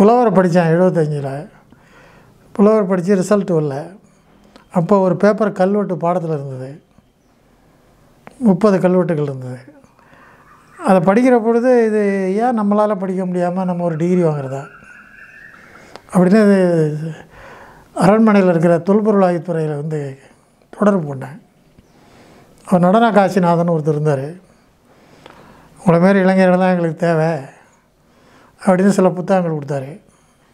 புலவர் படித்தேன் எழுபத்தஞ்சில். புலவர் படித்து ரிசல்ட் வரல. அப்போ ஒரு பேப்பர் கல்வெட்டு பாடத்தில் இருந்தது. முப்பது கல்வெட்டுகள் இருந்தது. அதை படிக்கிற பொழுது இது ஏன் நம்மளால் படிக்க முடியாமல் நம்ம ஒரு டிகிரி வாங்குறதா? அப்படின்னு இது அரண்மனையில் இருக்கிற தொல்பொருள் ஆய்வுத்துறையில் வந்து தொடர்பு கொண்டேன். அவர் நடன காசிநாதன் ஒருத்தர் இருந்தார். உங்களை மாரி இளைஞர்கள் தான் எங்களுக்கு தேவை. அப்படின்னு சில புத்தகங்கள் கொடுத்தாரு.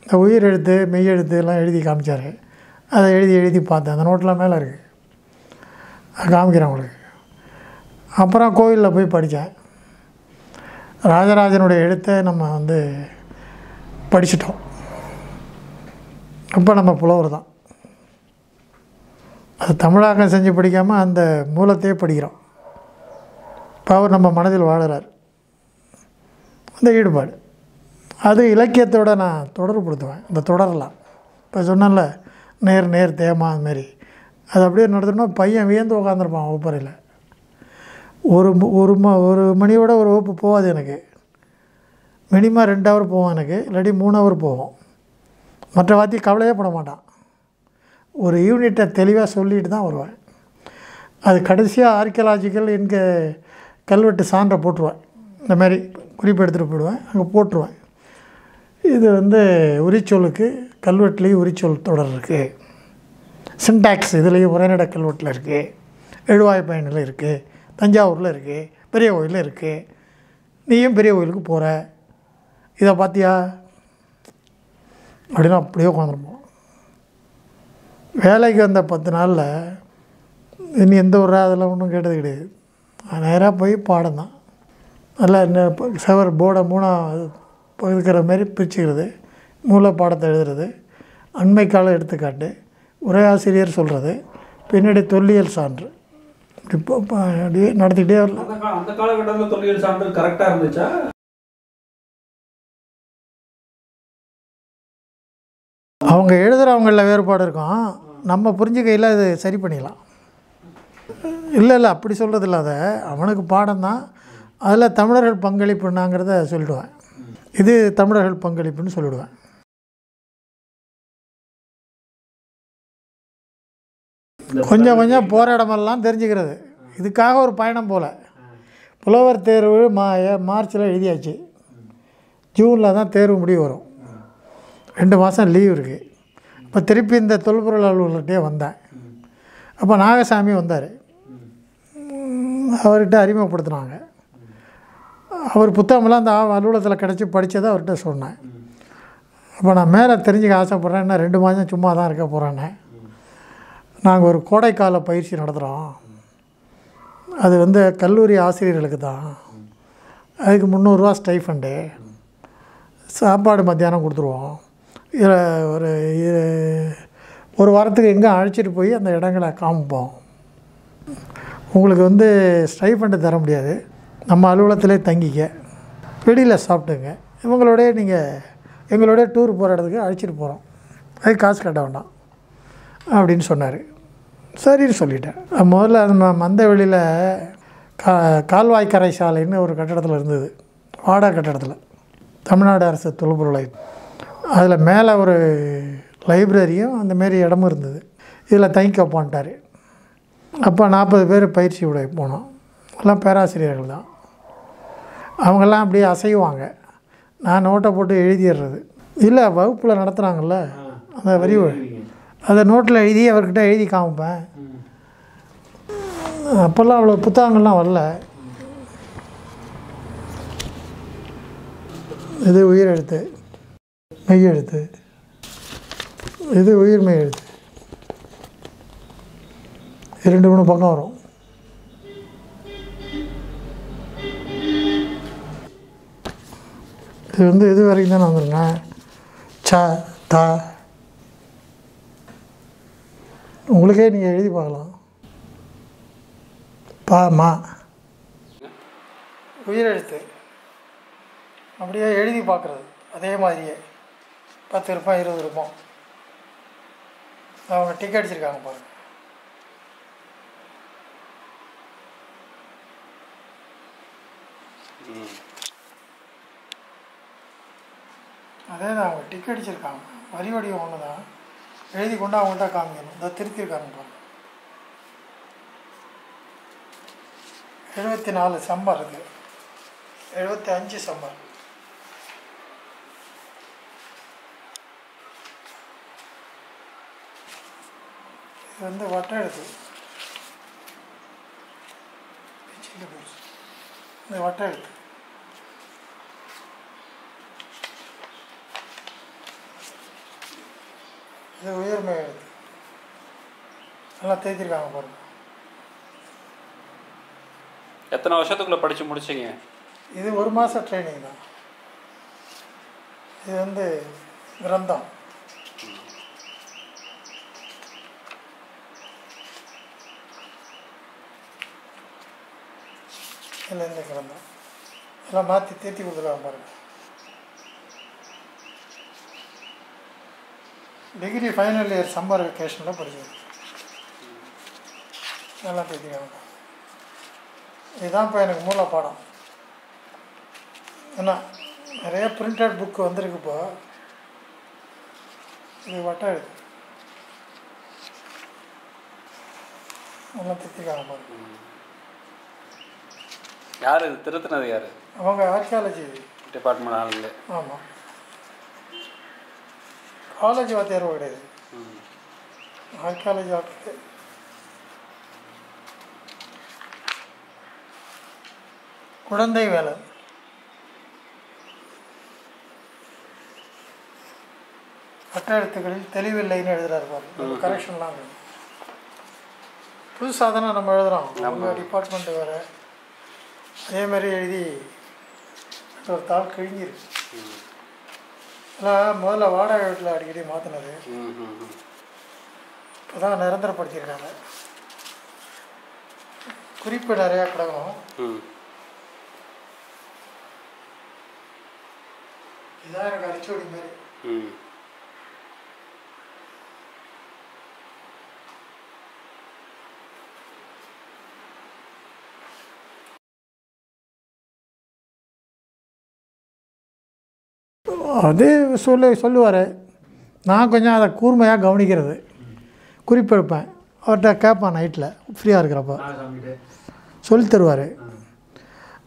இந்த உயிர் எழுத்து மெய் எழுத்து எல்லாம் எழுதி காமிச்சார். அதை எழுதி எழுதி பார்த்தேன். அந்த நோட்டெலாம் மேலே இருக்குது அது காமிக்கிறேன் உங்களுக்கு. அப்புறம் கோயிலில் போய் படித்தேன். ராஜராஜனுடைய எழுத்தை நம்ம வந்து படிச்சிட்டோம். அப்போ நம்ம புலவர் தான். அது தமிழாக்கம் செஞ்சு படிக்காமல் அந்த மூலத்தையே படிக்கிறோம். இப்போ அவர் நம்ம மனதில் வாழுறார். அந்த ஈடுபாடு. அது இலக்கியத்தோட நான் தொடர்புப்படுத்துவேன் இந்த தொடரலாம் இப்போ சொன்னேன்ல நேர் நேர் தேமா அதுமாரி அது அப்படியே நடத்தணும்னா பையன் வியந்து உட்காந்துருப்பான் வகுப்பறையில் ஒரு ஒரு ம ஒரு மணியோட ஒரு வகுப்பு போகாது எனக்கு. மினிமம் ரெண்டு ஹவர் போவோம் எனக்கு இல்லாட்டி மூணு ஹவர் போவோம் மற்ற வாத்தி கவலையே பண்ண மாட்டான். ஒரு யூனிட்டை தெளிவாக சொல்லிட்டு தான் வருவேன். அது கடைசியாக ஆர்கியலாஜிக்கல் இன்க கல்வெட்டு சான்றை போட்டுருவேன். இந்த மாதிரி குறிப்பு எடுத்துகிட்டு போயிடுவேன் அங்கே போட்டுருவேன். இது வந்து உரிச்சொலுக்கு கல்வெட்டுலேயும் உரிச்சொல் தொடர் இருக்குது சின்டாக்ஸ் இதுலேயும் உரைநட கல்வெட்டில் இருக்குது எழுவாய் இருக்குது தஞ்சாவூரில் இருக்குது பெரிய கோயிலில் இருக்குது நீயும் பெரிய கோயிலுக்கு போகிற இதை பார்த்தியா அப்படின்னு அப்படியே உட்காந்துருப்போம். வேலைக்கு வந்த பத்து நாளில் இனி எந்த ஒரு அதெல்லாம் ஒன்றும் கேட்டது கிடையாது. நேராக போய் பாடம் தான். நல்லா என்ன செவர் போர்டை மூணாக இருக்கிற மாதிரி பிரிச்சுக்கிறது மூல பாடத்தை எழுதுறது அண்மை கால எடுத்துக்காட்டு உரையாசிரியர் சொல்கிறது பின்னாடி தொல்லியல் சான்று. இப்படி அப்படியே நடத்திக்கிட்டே வரலாம். அந்த காலகட்டத்தில் தொல்லியல் சான்று கரெக்டாக இருந்துச்சா? அவங்க எழுதுகிறவங்களில் வேறுபாடு இருக்கும். நம்ம புரிஞ்சுக்கையில் இது சரி பண்ணிக்கலாம் இல்லை இல்லை அப்படி சொல்கிறது இல்லை அதை. அவனுக்கு பாடம் தான். அதில் தமிழர்கள் பங்களிப்புனாங்கிறத சொல்லிடுவேன் இது தமிழர்கள் பங்களிப்புன்னு சொல்லிடுவேன். கொஞ்சம் கொஞ்சம் போகிற இடமெல்லாம் தெரிஞ்சுக்கிறது. இதுக்காக ஒரு பயணம் போல். புலவர் தேர்வு மா மார்ச்சில் எழுதியாச்சு. ஜூனில் தான் தேர்வு முடிவு வரும். ரெண்டு மாதம் லீவ் இருக்குது இப்போ திருப்பி இந்த தொல்பொருள் அலுவலர்கிட்டே வந்தேன். அப்போ நாகசாமி வந்தார். அவர்கிட்ட அறிமுகப்படுத்தினாங்க. அவர் புத்தகமெல்லாம் அந்த அலுவலகத்தில் கிடச்சி படித்ததை அவர்கிட்ட சொன்னேன். அப்போ நான் மேலே தெரிஞ்சுக்க ஆசைப்பட்றேன். ரெண்டு மாதம் சும்மா தான் இருக்க போகிறேன்னு நாங்கள் ஒரு கோடைக்கால பயிற்சி நடத்துகிறோம் அது வந்து கல்லூரி ஆசிரியர்களுக்கு தான். அதுக்கு முந்நூறுரூவா ஸ்டைஃபண்டு. சாப்பாடு மத்தியானம் கொடுத்துருவோம். இதில் ஒரு ஒரு வாரத்துக்கு எங்கே அழைச்சிட்டு போய் அந்த இடங்களை காமிப்போம். உங்களுக்கு வந்து ஸ்டைஃபண்டு தர முடியாது. நம்ம அலுவலகத்திலே தங்கிக்க வெளியில் சாப்பிட்டுங்க. இவங்களோடய நீங்கள் எங்களோடய டூர் போகிற இடத்துக்கு அழைச்சிட்டு போகிறோம் அதுக்கு காசு கட்ட வேண்டாம் அப்படின்னு சொன்னார். சரின்னு சொல்லிட்டேன். முதல்ல நம்ம மந்தவெளியில் கா கால்வாய்க்கரை சாலைன்னு ஒரு கட்டடத்தில் இருந்தது. வாடகை கட்டடத்தில். தமிழ்நாடு அரசு தொல்பொருளை அதில் மேலே ஒரு லைப்ரரியும் அந்த மாரி இடமும் இருந்தது. இதில் தங்கிக்க போன்ட்டார். அப்போ நாற்பது பேர் பயிற்சி விட போனோம். எல்லாம் பேராசிரியர்கள் தான். அவங்கெல்லாம் அப்படியே அசைவாங்க. நான் நோட்டை போட்டு எழுதிடுறது இல்லை வகுப்பில் நடத்துகிறாங்கல்ல அந்த வரி அதை நோட்டில் எழுதி அவர்கிட்ட எழுதி காமிப்பேன். அப்போல்லாம் அவ்வளோ புத்தகங்கள்லாம் வரல. இது உயிர் எழுத்து. மெய் எழுத்து. இது உயிர்மெய் எழுத்து. இது ரெண்டு மூணு பக்கம் வரும். இது வந்து இது வரைக்கும் தானே வந்துருங்க ச த. உங்களுக்கே நீங்கள் எழுதி பார்க்கலாம். பா மா. உயிரெழுத்து. அப்படியே எழுதி பார்க்குறது. அதே மாதிரியே. பத்து ரூபாய் இருபது ரூபாய் அவங்க டிக்கெட் அடிச்சிருக்காங்க பாருங்க. அதே தான் அவங்க டிக் அடிச்சிருக்காங்க. வரி வடிவம் ஒன்று தான் எழுதி கொண்டு அவங்கள்ட்ட காமிக்கணும். இந்த திருத்திருக்காங்க பாருங்க. எழுபத்தி நாலு சம்பர் இருக்கு. எழுபத்தி அஞ்சு சம்பர். இது வந்து வட்டம் எழுத்து இந்த வட்ட எழுத்து இது உயர்மை எழுத்து நல்லா தேய்த்திருக்காங்க பாருங்க. எத்தனை வருஷத்துக்குள்ள படிச்சு முடிச்சீங்க? இது ஒரு மாதம் ட்ரைனிங் தான். இது வந்து கிரந்தம். இதில் இந்த கிரந்தம். எல்லாம் மாற்றி தேத்தி கொடுத்துருவாங்க பாருங்க. டிகிரி ஃபைனல் இயர் சம்மர் வெக்கேஷனில் படிச்சது நல்லா தேத்திக்காங்க இதுதான் இப்போ எனக்கு மூல பாடம். என்ன நிறைய பிரிண்டட் புக் வந்திருக்கு இப்போ. இது வட்ட எழுத்து நல்லா திட்டிருக்காங்க பாருங்க யார் இது? திருத்தினது யார்? அவங்க ஆர்கியாலஜி டிபார்ட்மெண்ட் ஆளுங்களே. ஆமாம் காலேஜ் வாத்தியார் கிடையாது. ஆர்கியாலஜி ஆர்கிட்டு குழந்தை வேலை வட்ட எழுத்துக்களில் தெளிவில்லைன்னு எழுதுறாரு பாரு கரெக்ஷன்லாம் வேணும் புதுசாக தானே நம்ம எழுதுகிறோம் நம்ம டிபார்ட்மெண்ட் வேறு அதே மாதிரி எழுதி ஒரு தாள் கிழிஞ்சிருக்கு ம். முதல்ல வாடகை வீட்டில் அடிக்கடி மாற்றினது இப்போ தான் நிரந்தரப்படுத்தியிருக்காங்க. குறிப்பு நிறையா கிடக்கும். இதான் எனக்கு அடிச்சு மாதிரி. அதே சொல்லி சொல்லுவார். நான் கொஞ்சம் அதை கூர்மையாக கவனிக்கிறது. குறிப்பெடுப்பேன். அவர்கிட்ட கேட்பேன் நைட்டில் ஃப்ரீயாக இருக்கிறப்ப. சொல்லி தருவார்.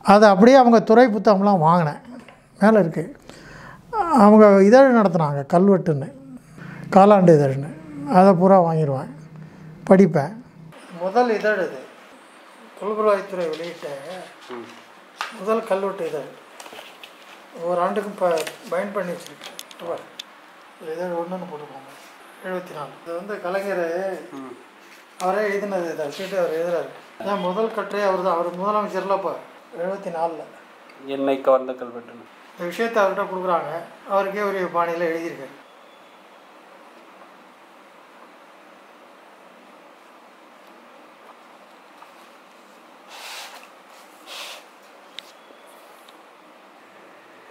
அதை அப்படியே அவங்க துறை புத்தகம்லாம் வாங்கினேன். மேலே இருக்குது அவங்க இதழ் நடத்துனாங்க கல்வெட்டுன்னு. காலாண்டு இதழ்னு. அதை பூரா வாங்கிடுவேன் படிப்பேன். முதல் இதழ் இது. தொல்புலாய்த்துறை வெளியிட்ட. முதல் கல்வெட்டு இதழ். ஒரு ஆண்டுக்கும் இப்போ பைண்ட் பண்ணி வச்சுருக்கேன். இதழ் ஒன்றுன்னு போட்டுக்கோங்க. எழுபத்தி நாலு இது வந்து கலைஞர். அவரே எழுதினது இதை வச்சுட்டு அவர் எழுதுறாரு. ஏன் முதல் கட்டுரை அவர் தான் அவர் முதலமைச்சர்ல இப்போ எழுபத்தி நாலில் என்னை கவர்ந்த கல்வெட்டுன்னு? இந்த விஷயத்தை அவர்கிட்ட கொடுக்குறாங்க. அவருக்கே ஒரு பாணியில் எழுதியிருக்காரு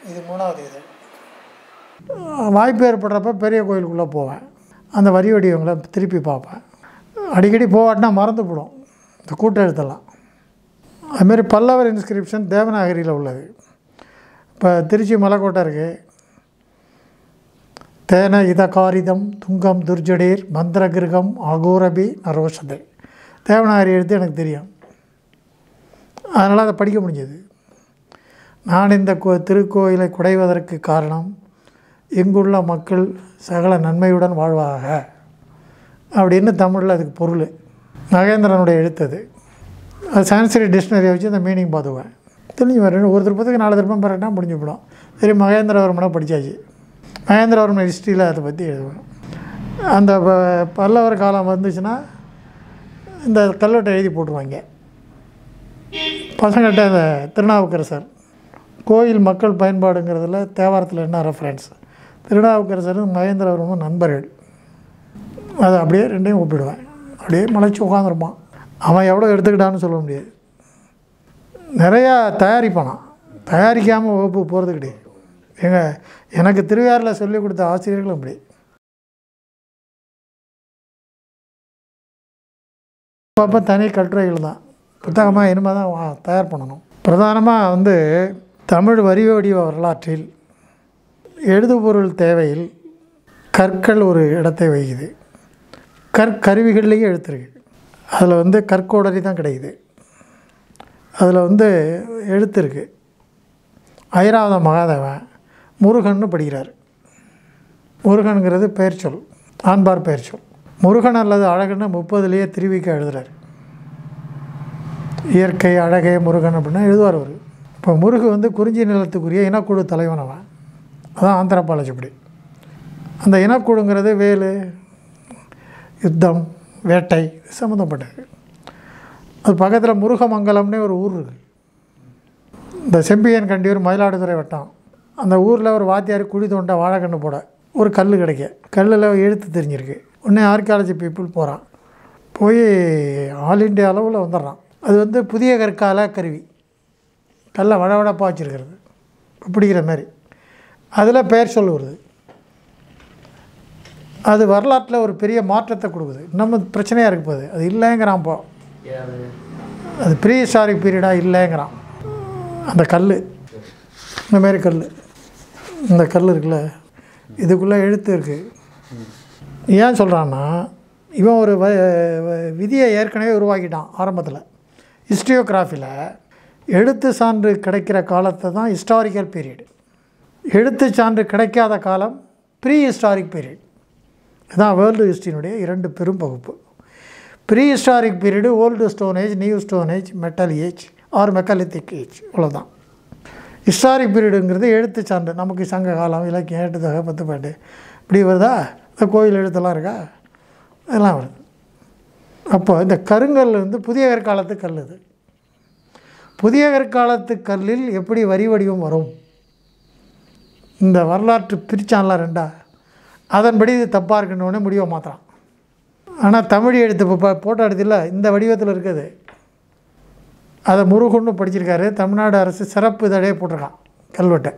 இது மூணாவது இது. வாய்ப்பு ஏற்படுறப்ப பெரிய கோயிலுக்குள்ளே போவேன். அந்த வரி வடிவங்களை திருப்பி பார்ப்பேன். அடிக்கடி போவாட்டினா மறந்து போடும் இந்த கூட்ட எழுத்தெல்லாம். அதுமாரி பல்லவர் இன்ஸ்கிரிப்ஷன் தேவநாகரியில் உள்ளது. இப்போ திருச்சி மலைக்கோட்டை இருக்குது தேன இதகாரிதம் துங்கம் துர்ஜடீர் மந்திர கிருகம் அகோரபி நரோஷதை தேவநாகரி எழுத்து எனக்கு தெரியும். அதனால் அதை படிக்க முடிஞ்சது. நான் இந்த கோ திருக்கோயிலை குடைவதற்கு காரணம் இங்குள்ள மக்கள் சகல நன்மையுடன் வாழ்வாக. அப்படின்னு தமிழில் அதுக்கு பொருள். நகேந்திரனுடைய எழுத்தது. அது சான்ஸ்கிரி டிக்ஷனரியை வச்சு அந்த மீனிங் பார்த்துவேன் தெரிஞ்சு வரேன் ஒரு திருப்பத்துக்கு நாலு திருப்பம் பிறகுனா முடிஞ்சு போடும். சரி மகேந்திரவர்மனை படித்தாச்சு மகேந்திரவர்மன் ஹிஸ்ட்ரியில் அதை பற்றி எழுதுவேன். அந்த ப- பல்லவர் காலம் வந்துச்சுன்னா இந்த கல்வெட்டை எழுதி போட்டுருவாங்க. பசங்கள்கிட்ட அந்த திருநாவுக்கரசர். கோயில் மக்கள் பயன்பாடுங்கிறதுல தேவாரத்தில் என்ன ரெஃபரன்ஸ் திருநாவுக்கரசரும் மகேந்திரவர்மன் நண்பர்கள். அதை அப்படியே ரெண்டையும் ஒப்பிடுவேன். அப்படியே மலைச்சு உட்காந்துருப்பான் அவன் எவ்வளோ எடுத்துக்கிட்டான்னு சொல்ல முடியாது. நிறையா தயாரிப்பானான் தயாரிக்காமல் வகுப்பு போகிறது கிடையாது எங்கள் எனக்கு திருவையாறில் சொல்லிக் கொடுத்த ஆசிரியர்களும் அப்படி. அப்பப்போ தனி கட்டுரைகள் தான். புத்தகமாக இனிமேல் தான் தயார் பண்ணணும். பிரதானமாக வந்து தமிழ் வரி வடிவ வரலாற்றில் எழுதுபொருள் தேவையில் கற்கள் ஒரு இடத்தை வகிக்குது. கற்கருவிகள்லேயும் எழுத்துருக்கு. அதில் வந்து கற்கோடரி தான் கிடைக்குது. அதில் வந்து எழுத்து இருக்குது ஐராவத மகாதேவன் முருகன்னு படிக்கிறார். முருகனுங்கிறது பெயர் சொல் ஆண்பார் பெயர் சொல். முருகன் அல்லது அழகுன்னு முப்பதுலேயே திருவிக்க எழுதுகிறார் இயற்கை அழகே முருகன் அப்படின்னா எழுதுவார் அவர். இப்போ முருகு வந்து குறிஞ்சி நிலத்துக்குரிய இனக்குழு தலைவன் அவன். அதான் ஆந்திரபாலஜி அந்த இனக்குழுங்கிறது வேலு யுத்தம் வேட்டை சம்மந்தப்பட்டது அது பக்கத்தில் முருகமங்கலம்னே ஒரு ஊர் இருக்குது இந்த செம்பியன் கண்டியூர் மயிலாடுதுறை வட்டம். அந்த ஊரில் ஒரு வாத்தியார் குழி தோண்ட வாழைக்கன்று போட ஒரு கல் கிடைக்க. கல்லில் எழுத்து தெரிஞ்சிருக்கு. உடனே ஆர்கியாலஜி பீப்புள் போகிறான் போய் ஆல் இண்டியா அளவில் வந்துடுறான். அது வந்து புதிய கற்கால கருவி. கல்லை வடவடப்பாக வச்சுருக்கிறது. பிடிக்கிற மாதிரி. அதில் பெயர் சொல் வருது. அது வரலாற்றில் ஒரு பெரிய மாற்றத்தை கொடுக்குது. நம்ம பிரச்சனையாக இருக்கு போகுது அது இல்லைங்கிறான் இப்போ அது ப்ரீ ஹிஸ்டாரிக் பீரியடாக இல்லைங்கிறான். அந்த கல் இந்தமாரி கல் இந்த கல் இருக்குல்ல. இதுக்குள்ளே எழுத்து இருக்குது ஏன் சொல்கிறான்னா இவன் ஒரு வ வ- விதியை ஏற்கனவே உருவாக்கிட்டான் ஆரம்பத்தில். ஹிஸ்டியோகிராஃபியில் எழுத்து சான்று கிடைக்கிற காலத்தை தான் ஹிஸ்டாரிக்கல் பீரியட் எழுத்து சான்று கிடைக்காத காலம் ப்ரீ ஹிஸ்டாரிக் பீரியட் இதுதான் வேர்ல்டு ஹிஸ்ட்ரியினுடைய இரண்டு பெரும் பகுப்பு. Pre historic period old stone age new stone age metal age or megalithic age இவ்வளோதான் ஹிஸ்டாரிக் பீரியடுங்கிறது எழுத்து சான்று நமக்கு சங்க காலம் இலக்கியம் எட்டு தொகை பத்து பாட்டு இப்படி வருதா? இந்த கோயில் எழுத்தெல்லாம் இருக்கா? இதெல்லாம் வருது. அப்போ இந்த கருங்கல் வந்து புதிய கற்காலத்து கல் இது புதிய கற்காலத்து கல்லில் எப்படி வரி வடிவம் வரும்? இந்த வரலாற்று பிரித்தான்ல ரெண்டா? அதன்படி இது தப்பாக இருக்குன்னு முடிவை மாற்றுறான் ஆனால் தமிழ் எழுத்து இப்போ போட்டோ எடுத்துல இந்த வடிவத்தில் இருக்குது. அதை முருகன்னு படிச்சிருக்காரு. தமிழ்நாடு அரசு சிறப்பு இதழே போட்டிருக்கான் கல்வெட்டை.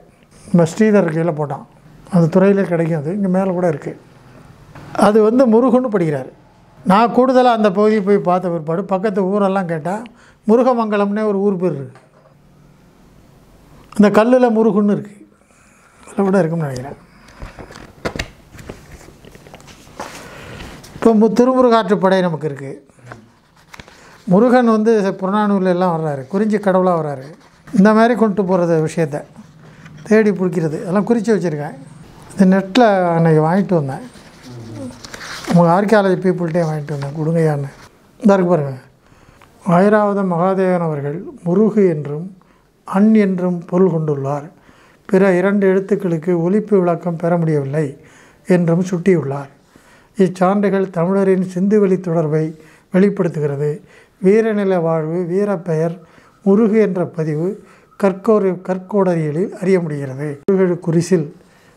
நம்ம ஸ்ரீதர் கையில் போட்டான். அந்த துறையிலே கிடைக்கும் அது. இங்கே மேலே கூட இருக்குது அது வந்து முருகன்னு படிக்கிறார். நான் கூடுதலாக அந்த பகுதியை போய் பார்த்த பிற்பாடு பக்கத்து ஊரெல்லாம் கேட்டால் முருகமங்கலம்னே ஒரு ஊர் பேர் இருக்குது அந்த கல்லில் முருகன்னு இருக்குது அதில் கூட இருக்கும்னு நினைக்கிறேன். இப்போ திருமுருகாற்று திருமுருகாற்றுப்படை நமக்கு இருக்குது முருகன் வந்து புறநானூர்ல எல்லாம் வர்றாரு. குறிஞ்சி கடவுளாக வர்றாரு. இந்த மாதிரி கொண்டு போகிறது விஷயத்த. தேடி பிடிக்கிறது. அதெல்லாம் குறித்து வச்சுருக்கேன். இது நெட்டில் அன்றைக்கி வாங்கிட்டு வந்தேன். உங்கள் ஆர்கியாலஜி பீப்புள்கிட்டே வாங்கிட்டு வந்தேன். கொடுங்கய்யான்னு. இந்த இருக்கு பாருங்கள் ஆயிராவத மகாதேவன் அவர்கள் முருகு என்றும் அன் என்றும் பொருள் கொண்டுள்ளார். பிற இரண்டு எழுத்துக்களுக்கு ஒலிப்பு விளக்கம் பெற முடியவில்லை என்றும் சுட்டியுள்ளார். இச்சான்றுகள் தமிழரின் சிந்துவெளி தொடர்பை வெளிப்படுத்துகிறது. வீரநில வாழ்வு வீரப்பெயர் முருகு என்ற பதிவு கற்கோர் கற்கோடரியலில் அறிய முடிகிறது. முருகழு குறிசில்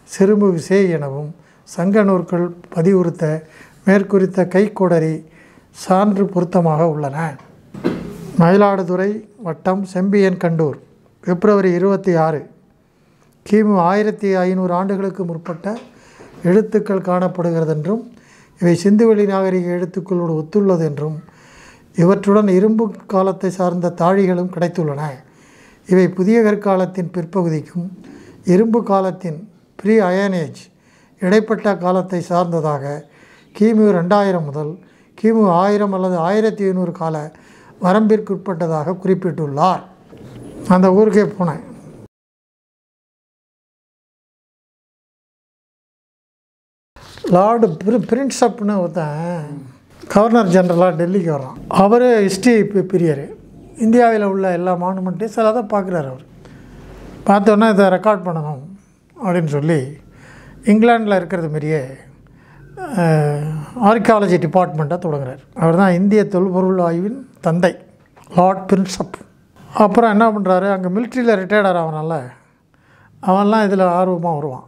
செரும்பு விசே எனவும் சங்க நூற்கள் பதிவுறுத்த மேற்குறித்த கைக்கோடரி சான்று பொருத்தமாக உள்ளன. மயிலாடுதுறை வட்டம் செம்பியன் கண்டூர் பிப்ரவரி இருபத்தி ஆறு. கிமு ஆயிரத்தி ஐநூறு ஆண்டுகளுக்கு முற்பட்ட எழுத்துக்கள் காணப்படுகிறதென்றும் இவை சிந்துவெளி நாகரிக எழுத்துக்களோடு ஒத்துள்ளது என்றும் இவற்றுடன் இரும்பு காலத்தை சார்ந்த தாழிகளும் கிடைத்துள்ளன. இவை புதிய கற்காலத்தின் பிற்பகுதிக்கும் இரும்பு காலத்தின் ப்ரீ அயனேஜ் இடைப்பட்ட காலத்தை சார்ந்ததாக கிமு ரெண்டாயிரம் முதல் கிமு ஆயிரம் அல்லது ஆயிரத்தி ஐநூறு கால வரம்பிற்குட்பட்டதாக குறிப்பிட்டுள்ளார். அந்த ஊருக்கே போனேன். லார்டு பிரி பிரின்ஸ்அப்னு ஒருத்தன் கவர்னர் ஜென்ரலாக டெல்லிக்கு வர்றான். அவர் ஹிஸ்ட்ரி பிரியர். இந்தியாவில் உள்ள எல்லா மானுமெண்ட்டையும் சில தான் பார்க்குறாரு அவர். பார்த்தோன்னே இதை ரெக்கார்ட் பண்ணணும் அப்படின்னு சொல்லி இங்கிலாண்டில் இருக்கிறது மாரியே ஆர்கியாலஜி டிபார்ட்மெண்ட்டை தொடங்குறார். அவர் தான் இந்திய தொல்பொருள் ஆய்வின் தந்தை லார்ட் பிரின்ஸ்அப் அப்புறம் என்ன பண்ணுறாரு அங்கே மிலிட்ரியில் ரிட்டையர்டர் ஆகனால அவன்லாம் இதில் ஆர்வமாக வருவான்.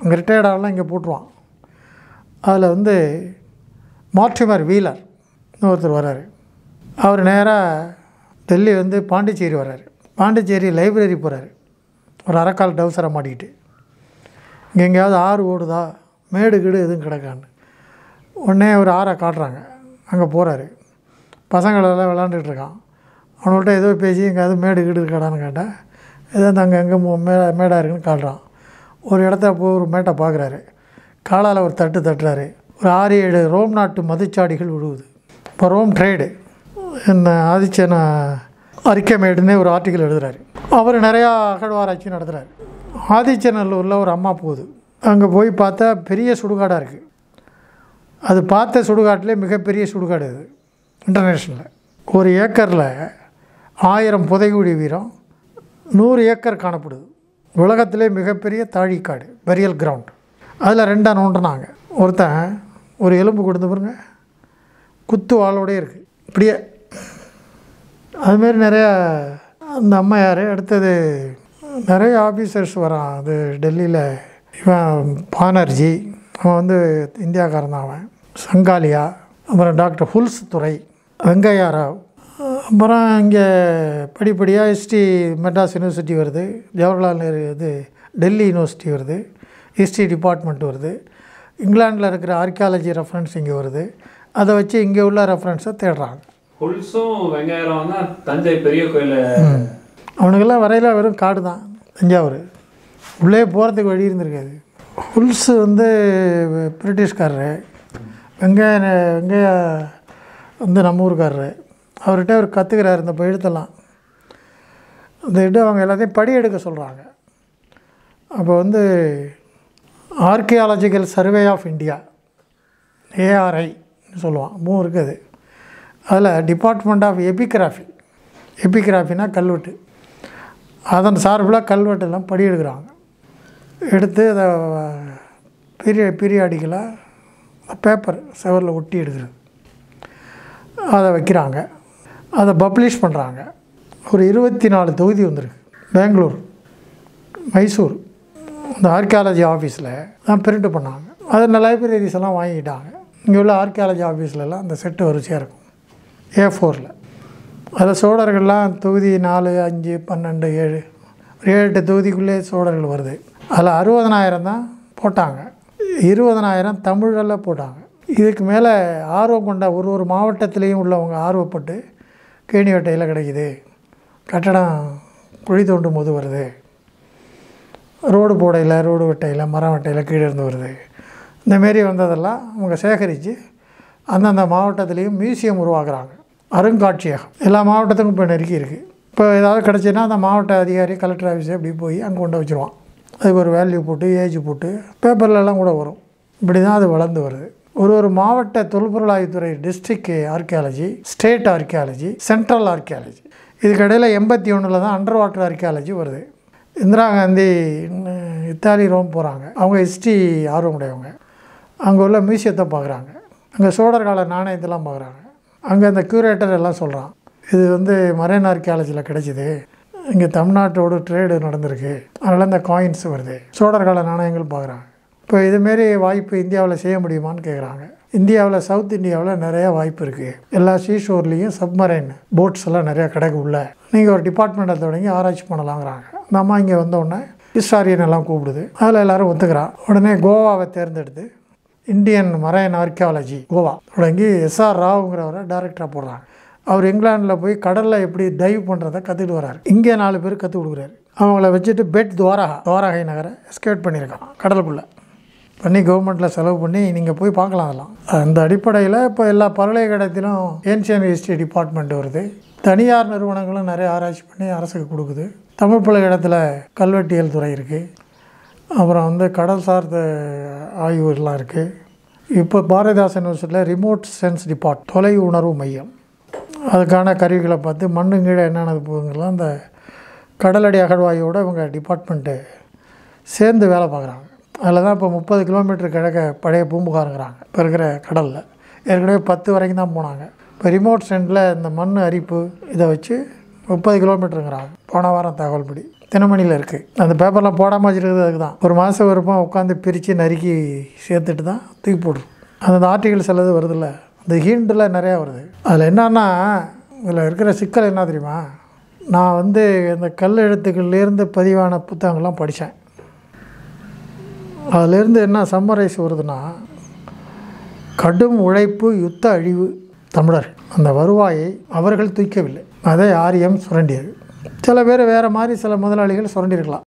அங்கே ரிட்டையர்ட் ஆகலாம் இங்கே போட்டுருவான். அதில் வந்து மார்டிமர் வீலர் ஒருத்தர் வர்றாரு. அவர் நேராக டெல்லி வந்து பாண்டிச்சேரி வர்றாரு. பாண்டிச்சேரி லைப்ரரி போகிறாரு ஒரு அரைக்கால் டவுசரை மாட்டிக்கிட்டு. இங்கே எங்கேயாவது ஆறு ஓடுதா? மேடு கீடு எதுவும் கிடக்கான்னு. உடனே ஒரு ஆறை காட்டுறாங்க. அங்கே போகிறாரு பசங்களெல்லாம் விளாண்டுட்டு இருக்கான். அவனோட ஏதோ பேசி எங்கேயாவது மேடு கீடு இருக்காடான்னு கேட்டால் ஏதோ அங்கே எங்கே மே மேடாக இருக்குன்னு காட்டுறான். ஒரு இடத்த போய் ஒரு மேட்டை பார்க்குறாரு காலால் ஒரு தட்டு தட்டுறாரு. ஒரு ஆறு ஏழு ரோம் நாட்டு மதுச்சாடிகள் விழுவுது. இப்போ ரோம் ட்ரேடு. என்ன ஆதிச்சன அறிக்கைமேடுன்னு ஒரு ஆர்டிக்கல் எழுதுறாரு. அவர் நிறையா அகழ்வாராய்ச்சி நடத்துகிறார் ஆதிச்சநல்லூரில் ஒரு அம்மா போகுது. அங்கே போய் பார்த்தா பெரிய சுடுகாடாக இருக்குது அது பார்த்த சுடுகாட்டிலே மிகப்பெரிய சுடுகாடு அது இன்டர்நேஷ்னலில் ஒரு ஏக்கரில் ஆயிரம் புதைகுடி வீரம் நூறு ஏக்கர் காணப்படுது. உலகத்திலே மிகப்பெரிய தாழிக்காடு பெரியல் கிரவுண்ட் அதில் ரெண்டாக நோண்டுனாங்க. ஒருத்தன் ஒரு எலும்பு கொடுத்து பாருங்க குத்து வாளோடயே இருக்குது இப்படியே. அதுமாரி நிறையா அந்த அம்மா யார்? அடுத்தது நிறைய ஆஃபீஸர்ஸ் வரான். அது டெல்லியில் இவன் பானர்ஜி அவன் வந்து இந்தியாக்காரன் தான் அவன். சங்காலியா அப்புறம் டாக்டர் ஹுல்ஸ் துறை வெங்கையா ராவ் அப்புறம் இங்கே படிப்படியாக ஹிஸ்ட்ரி மெட்ராஸ் யூனிவர்சிட்டி வருது. ஜவஹர்லால் நேரு இது டெல்லி யூனிவர்சிட்டி வருது. ஹிஸ்ட்ரி டிபார்ட்மெண்ட் வருது. இங்கிலாண்டில் இருக்கிற ஆர்கியாலஜி ரெஃபரன்ஸ் இங்கே வருது. அதை வச்சு இங்கே உள்ள ரெஃபரன்ஸை தேடுறாங்க. ஹுல்ஸும் வெங்காயம் தஞ்சை பெரிய கோயில் அவனுக்கெல்லாம் வரையில வெறும் காடு தான் தஞ்சாவூர். உள்ளே போகிறதுக்கு வழி இருந்திருக்காது. ஹுல்ஸு வந்து பிரிட்டிஷ்காரரு. வெங்காய வெங்காய வந்து நம்ம ஊருக்காரரு. அவர்கிட்ட அவர் கற்றுக்கிறார் இந்த எழுத்தெல்லாம் இந்த இட்டு அவங்க எல்லாத்தையும் படி எடுக்க சொல்கிறாங்க அப்போ வந்து archaeological survey of India ARI சொல்லுவான். மூணு இருக்குது அதில் டிபார்ட்மெண்ட் ஆஃப் எபிகிராஃபி எபிகிராஃபினா கல்வெட்டு. அதன் சார்பில் கல்வெட்டெல்லாம் படி எடுக்கிறாங்க. எடுத்து அதை பீரிய பீரியாடிக்கலாக பேப்பர் செவரில் ஒட்டி எடுக்கிறது அதை வைக்கிறாங்க. அதை பப்ளிஷ் பண்ணுறாங்க ஒரு இருபத்தி நாலு தொகுதி வந்திருக்கு. பெங்களூர் மைசூர் இந்த ஆர்கியாலஜி ஆஃபீஸில் தான் பிரிண்ட் பண்ணாங்க. அதை இந்த லைப்ரரிஸ் எல்லாம் வாங்கிக்கிட்டாங்க இங்கே உள்ள ஆர்கியாலஜி ஆஃபீஸ்லலாம் அந்த செட்டு வரிசையாக இருக்கும். ஏ ஃபோரில். அதில் சோழர்கள்லாம் தொகுதி நாலு அஞ்சு பன்னெண்டு ஏழு ஒரு ஏழு எட்டு தொகுதிக்குள்ளே சோழர்கள் வருது. அதில் அறுபதனாயிரம் தான் போட்டாங்க. இருபதனாயிரம் தமிழில் போட்டாங்க. இதுக்கு மேலே ஆர்வம் கொண்ட ஒரு ஒரு மாவட்டத்திலையும் உள்ளவங்க ஆர்வப்பட்டு கேணிவட்டையில் கிடைக்குது. கட்டடம் குழி தோண்டும் போது வருது. ரோடு போடையில் ரோடு வெட்டையில் மரம் வெட்டையில் கீழே இருந்து வருது. இந்தமாரி வந்ததெல்லாம் அவங்க சேகரித்து அந்தந்த மாவட்டத்துலேயும் மியூசியம் உருவாக்குறாங்க. அருங்காட்சியகம். எல்லா மாவட்டத்துக்கும் இப்போ நெருக்கி இருக்குது இப்போ ஏதாவது கிடச்சின்னா அந்த மாவட்ட அதிகாரி கலெக்டர் ஆஃபீஸ் அப்படி போய் அங்கே கொண்டு வச்சுருவான். அதுக்கு ஒரு வேல்யூ போட்டு ஏஜ் போட்டு பேப்பர்லலாம் கூட வரும். இப்படி தான் அது வளர்ந்து வருது. ஒரு ஒரு மாவட்ட தொல்பொருளாய்வுத்துறை district archaeology state archaeology central archaeology இதுக்கிடையில் எண்பத்தி ஒன்றில் தான் அண்டர் வாட்டர் ஆர்கியாலஜி வருது. இந்திரா காந்தி இத்தாலி ரோம் போகிறாங்க அவங்க ஹிஸ்ட்ரி ஆர்வமுடையவங்க. அங்கே உள்ள மியூசியத்தை பார்க்குறாங்க. அங்கே சோழர் கால நாணயத்தெல்லாம் பார்க்குறாங்க. அங்கே அந்த க்யூரேட்டர் எல்லாம் சொல்கிறான் இது வந்து மரேன் ஆர்கியாலஜியில் கிடச்சிது. இங்கே தமிழ்நாட்டோட ட்ரேடு நடந்திருக்கு. அதனால் இந்த காயின்ஸ் வருது. சோழர்கால நாணயங்கள் பார்க்குறாங்க. இப்போ இதுமாரி வாய்ப்பு இந்தியாவில் செய்ய முடியுமான்னு கேட்குறாங்க இந்தியாவில் சவுத் இந்தியாவில் நிறையா வாய்ப்பு இருக்குது எல்லா சீஷோர்லேயும் சப்மரைன் போட்ஸ் எல்லாம் நிறையா கிடக்கு உள்ள. நீங்கள் ஒரு டிபார்ட்மெண்ட்டை தொடங்கி ஆராய்ச்சி பண்ணலாங்கிறாங்க. அந்த அம்மா இங்கே வந்தோடனே ஹிஸ்டாரியன் எல்லாம் கூப்பிடுது. அதில் எல்லோரும் ஒத்துக்கிறான் உடனே கோவாவை தேர்ந்தெடுத்து இந்தியன் மரைன் ஆர்கியாலஜி கோவா தொடங்கி எஸ்ஆர் ராவுங்கிறவரை டைரக்டராக போடுறாங்க. அவர் இங்கிலாந்தில் போய் கடலில் எப்படி டைவ் பண்ணுறதை கற்றுட்டு வராரு இங்கே நாலு பேர் கற்றுக் கொடுக்குறாரு. அவங்கள வச்சுட்டு பெட் துவாரகா துவாரகை நகரை எஸ்கேட் பண்ணியிருக்கான் கடலுக்குள்ளே. பண்ணி கவர்மெண்ட்டில் செலவு பண்ணி நீங்கள் போய் பார்க்கலாம் அதெல்லாம். அந்த அடிப்படையில் இப்போ எல்லா பல்கலைக்கழகத்திலும் ஏன்சியன் ஹிஸ்ட்ரி டிபார்ட்மெண்ட் வருது. தனியார் நிறுவனங்களும் நிறைய ஆராய்ச்சி பண்ணி அரசுக்கு கொடுக்குது. தமிழ் பல்கலைக்கழகத்தில் கல்வெட்டியல் துறை இருக்குது அப்புறம் வந்து கடல் சார்ந்த ஆய்வுகள்லாம் இருக்குது இப்போ பாரதிதாசன் யூனிவர்சிட்டியில் ரிமோட் சென்ஸ் டிபார்ட் தொலை உணர்வு மையம். அதுக்கான கருவிகளை பார்த்து மண்ணு கீழே என்னென்ன போகுங்கலாம் அந்த கடலடி அகழ்வாயோட இவங்க டிபார்ட்மெண்ட்டு சேர்ந்து வேலை பார்க்குறாங்க. அதில் தான் இப்போ முப்பது கிலோமீட்டர் கிழக்க பழைய பூம்புகாருங்கிறாங்க. இப்போ இருக்கிற கடலில். ஏற்கனவே பத்து வரைக்கும் தான் போனாங்க. இப்போ ரிமோட் சென்டில் இந்த மண் அரிப்பு இதை வச்சு முப்பது கிலோமீட்டருங்கிறாங்க போன வாரம் தகவல்படி. தினமணியில் இருக்குது அந்த பேப்பர்லாம் போடாமல் வச்சுருக்கிறது அதுக்கு தான் ஒரு மாதம் வருமா உட்காந்து பிரித்து நறுக்கி சேர்த்துட்டு தான் தூக்கி போடுறோம் அந்த ஆர்டிகல்ஸ் எல்லாம் வருதில்ல. இந்த ஹீண்டில் நிறையா வருது. அதில் என்னன்னா இதில் இருக்கிற சிக்கல் என்ன தெரியுமா? நான் வந்து இந்த கல் எழுத்துக்கள்லேருந்து பதிவான புத்தகங்கள்லாம் படித்தேன் அதிலேருந்து என்ன சம்மரைஸ் வருதுன்னா கடும் உழைப்பு யுத்த அழிவு. தமிழர் அந்த வருவாயை அவர்கள் தூக்கவில்லை. அதை ஆரியம் சுரண்டியது. சில பேர் வேறு மாதிரி சில முதலாளிகள் சுரண்டியிருக்கலாம்